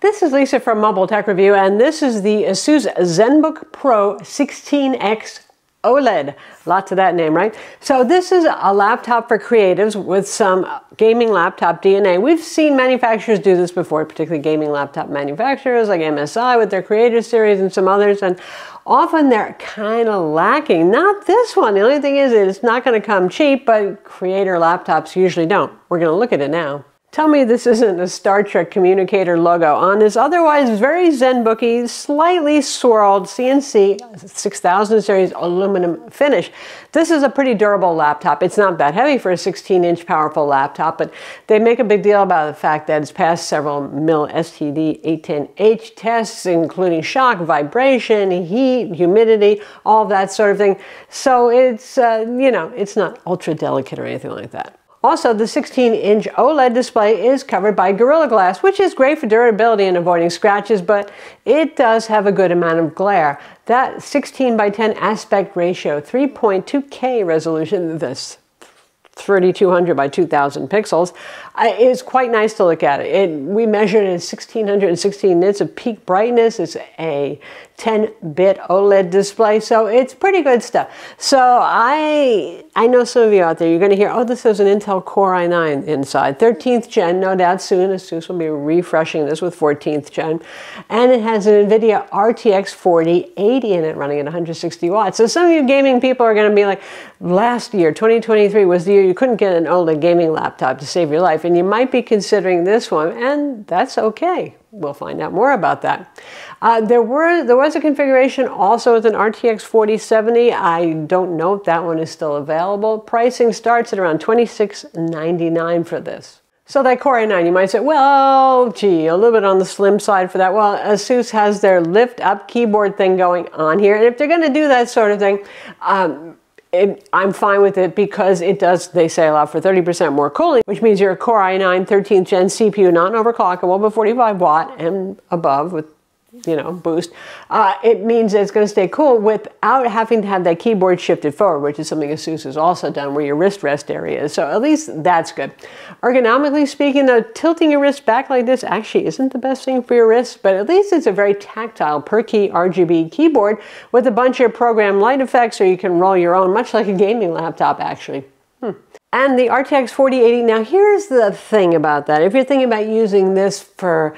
This is Lisa from Mobile Tech Review, and this is the ASUS ZenBook Pro 16X OLED. Lots of that name, right? So this is a laptop for creatives with some gaming laptop DNA. We've seen manufacturers do this before, particularly gaming laptop manufacturers like MSI with their Creator Series and some others, and often they're kind of lacking. Not this one. The only thing is it's not going to come cheap, but creator laptops usually don't. We're going to look at it now. Tell me this isn't a Star Trek communicator logo on this otherwise very zen ZenBooky, slightly swirled CNC 6000 series aluminum finish. This is a pretty durable laptop. It's not that heavy for a 16 inch powerful laptop, but they make a big deal about the fact that it's passed several MIL STD 810H tests, including shock, vibration, heat, humidity, all that sort of thing. So it's, uh, you know, it's not ultra delicate or anything like that. Also, the 16-inch OLED display is covered by Gorilla Glass, which is great for durability and avoiding scratches, but it does have a good amount of glare. That 16 by 10 aspect ratio, 3.2K resolution, this 3200 by 2000 pixels uh, is quite nice to look at. It, we measured it at 1616 nits of peak brightness. It's a 10-bit OLED display, so it's pretty good stuff. So I I know some of you out there, you're going to hear, oh, this is an Intel Core i9 inside. 13th gen, no doubt soon. ASUS will be refreshing this with 14th gen. And it has an NVIDIA RTX 4080 in it running at 160 watts. So some of you gaming people are going to be like, last year, 2023, was the year you couldn't get an OLED gaming laptop to save your life. And you might be considering this one, and that's okay. We'll find out more about that. Uh, there were there was a configuration also with an RTX 4070. I don't know if that one is still available. Pricing starts at around $26.99 for this. So that Core i9, you might say, well, gee, a little bit on the slim side for that. Well, ASUS has their lift up keyboard thing going on here. And if they're going to do that sort of thing, um, it, I'm fine with it because it does, they say, allow for 30% more cooling, which means your Core i9 13th gen CPU, not overclockable, but 45 watt and above with you know, boost, uh, it means it's going to stay cool without having to have that keyboard shifted forward, which is something ASUS has also done where your wrist rest area is. So at least that's good. Ergonomically speaking, though, tilting your wrist back like this actually isn't the best thing for your wrist, but at least it's a very tactile per key RGB keyboard with a bunch of program light effects so you can roll your own, much like a gaming laptop actually. Hmm. And the RTX 4080, now here's the thing about that. If you're thinking about using this for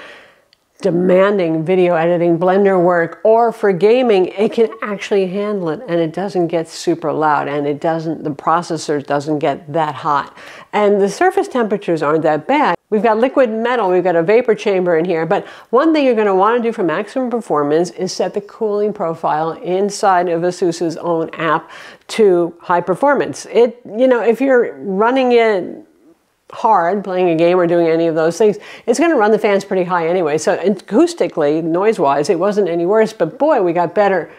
demanding video editing, Blender work, or for gaming, it can actually handle it and it doesn't get super loud and it doesn't, the processor doesn't get that hot. And the surface temperatures aren't that bad. We've got liquid metal, we've got a vapor chamber in here, but one thing you're going to want to do for maximum performance is set the cooling profile inside of ASUS's own app to high performance. It, you know, if you're running it hard playing a game or doing any of those things, it's going to run the fans pretty high anyway. So acoustically, noise-wise, it wasn't any worse, but boy, we got better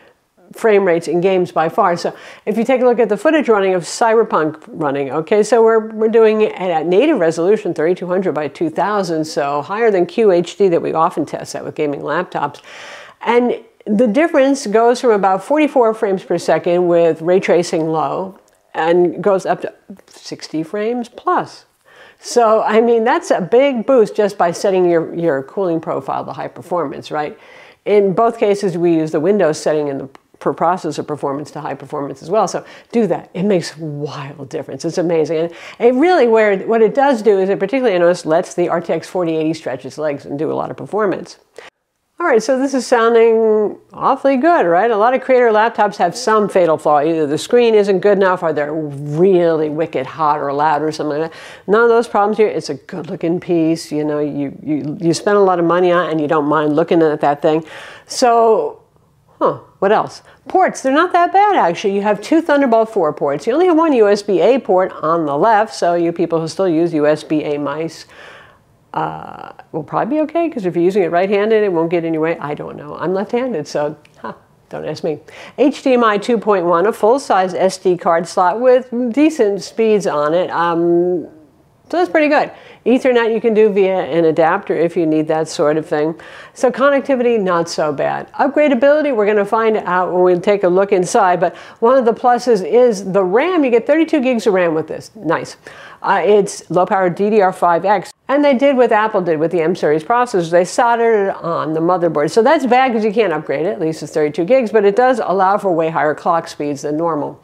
frame rates in games by far. So if you take a look at the footage running of Cyberpunk running, okay, so we're, we're doing it at native resolution, 3200 by 2000, so higher than QHD that we often test that with gaming laptops. And the difference goes from about 44 frames per second with ray tracing low and goes up to 60 frames plus. So, I mean, that's a big boost just by setting your, your cooling profile to high performance, right? In both cases, we use the Windows setting in the per processor performance to high performance as well. So do that. It makes wild difference. It's amazing. And it really, where what it does do is it particularly, I notice, lets the RTX 4080 stretch its legs and do a lot of performance. All right, so this is sounding awfully good, right? A lot of creator laptops have some fatal flaw. Either the screen isn't good enough or they're really wicked hot or loud or something like that. None of those problems here. It's a good looking piece. You know, you, you, you spend a lot of money on it and you don't mind looking at that thing. So, huh, what else? Ports, they're not that bad actually. You have two Thunderbolt 4 ports. You only have one USB-A port on the left, so you people who still use USB-A mice uh, will probably be okay because if you're using it right-handed, it won't get in your way. I don't know. I'm left-handed, so huh, don't ask me. HDMI 2.1, a full-size SD card slot with decent speeds on it. Um, so that's pretty good. Ethernet you can do via an adapter if you need that sort of thing. So connectivity, not so bad. Upgradability, we're going to find out when we take a look inside, but one of the pluses is the RAM. You get 32 gigs of RAM with this. Nice. Uh, it's low power DDR5X. And they did what Apple did with the M series processors. They soldered it on the motherboard. So that's bad because you can't upgrade it, at least it's 32 gigs, but it does allow for way higher clock speeds than normal.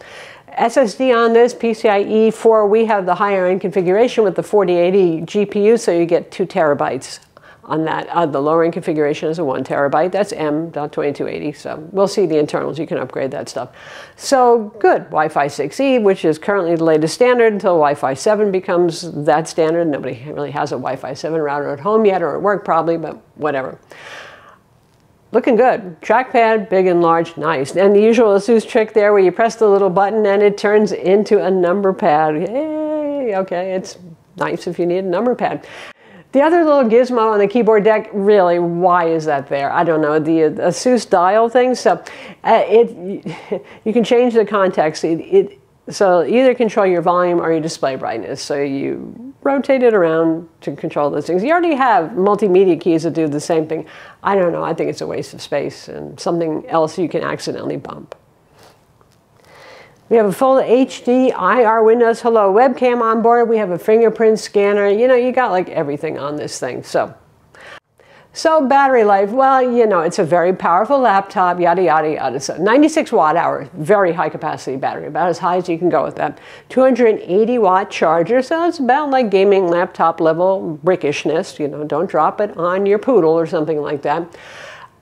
SSD on this, PCIe 4, we have the higher end configuration with the 4080 GPU, so you get two terabytes on that. Uh, the lower end configuration is a one terabyte. That's M.2280. So we'll see the internals. You can upgrade that stuff. So good. Wi-Fi 6E, which is currently the latest standard until Wi-Fi 7 becomes that standard. Nobody really has a Wi-Fi 7 router at home yet or at work probably, but whatever. Looking good. Trackpad, big and large, nice. And the usual ASUS trick there where you press the little button and it turns into a number pad. Yay! Okay, it's nice if you need a number pad. The other little gizmo on the keyboard deck, really, why is that there? I don't know. The ASUS dial thing, so uh, it you can change the context. It, it so either control your volume or your display brightness. So you rotate it around to control those things. You already have multimedia keys that do the same thing. I don't know. I think it's a waste of space and something else you can accidentally bump. We have a full HD IR Windows Hello webcam on board. We have a fingerprint scanner. You know, you got like everything on this thing. So so battery life, well, you know, it's a very powerful laptop, yada, yada, yada. So 96 watt hour, very high capacity battery, about as high as you can go with that. 280 watt charger, so it's about like gaming laptop level brickishness. You know, don't drop it on your poodle or something like that.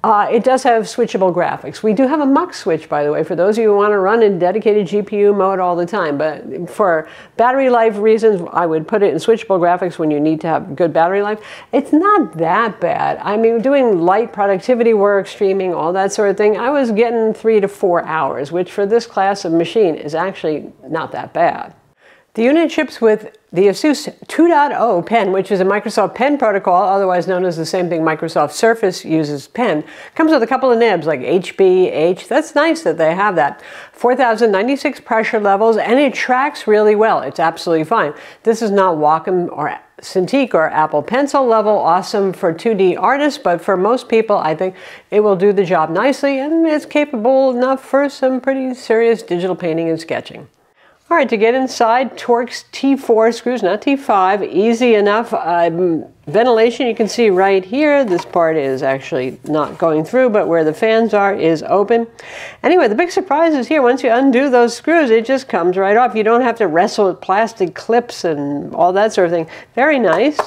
Uh, it does have switchable graphics. We do have a mux switch, by the way, for those of you who want to run in dedicated GPU mode all the time. But for battery life reasons, I would put it in switchable graphics when you need to have good battery life. It's not that bad. I mean, doing light productivity work, streaming, all that sort of thing, I was getting three to four hours, which for this class of machine is actually not that bad. The unit ships with the ASUS 2.0 pen, which is a Microsoft Pen protocol, otherwise known as the same thing Microsoft Surface uses pen. Comes with a couple of nibs like HB, H. That's nice that they have that. 4096 pressure levels, and it tracks really well. It's absolutely fine. This is not Wacom or Cintiq or Apple Pencil level, awesome for 2D artists, but for most people, I think it will do the job nicely and it's capable enough for some pretty serious digital painting and sketching. All right, to get inside, Torx T4 screws, not T5, easy enough. Um, ventilation, you can see right here. This part is actually not going through, but where the fans are is open. Anyway, the big surprise is here. Once you undo those screws, it just comes right off. You don't have to wrestle with plastic clips and all that sort of thing. Very nice.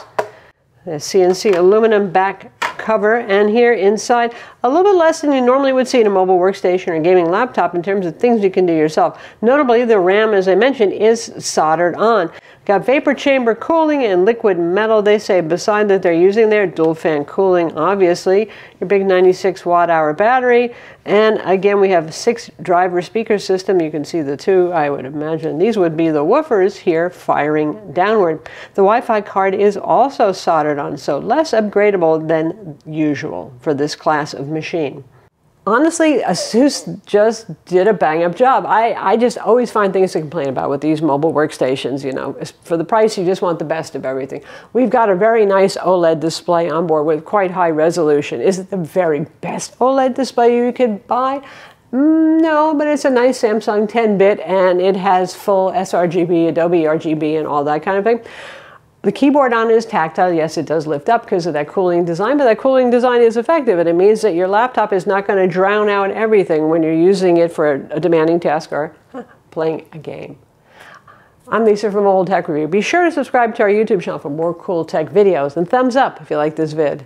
The CNC aluminum back cover and here inside a little bit less than you normally would see in a mobile workstation or gaming laptop in terms of things you can do yourself. Notably the RAM as I mentioned is soldered on. Got vapor chamber cooling and liquid metal they say beside that they're using their dual fan cooling obviously your big 96 watt hour battery and again we have six driver speaker system you can see the two I would imagine these would be the woofers here firing downward. The Wi-Fi card is also soldered on so less upgradable than usual for this class of machine. Honestly, ASUS just did a bang up job. I, I just always find things to complain about with these mobile workstations. You know, for the price, you just want the best of everything. We've got a very nice OLED display on board with quite high resolution. Is it the very best OLED display you could buy? Mm, no, but it's a nice Samsung 10 bit and it has full sRGB, Adobe RGB, and all that kind of thing. The keyboard on it is tactile. Yes, it does lift up because of that cooling design, but that cooling design is effective and it means that your laptop is not going to drown out everything when you're using it for a, demanding task or playing a game. I'm Lisa from Mobile Tech Review. Be sure to subscribe to our YouTube channel for more cool tech videos and thumbs up if you like this vid.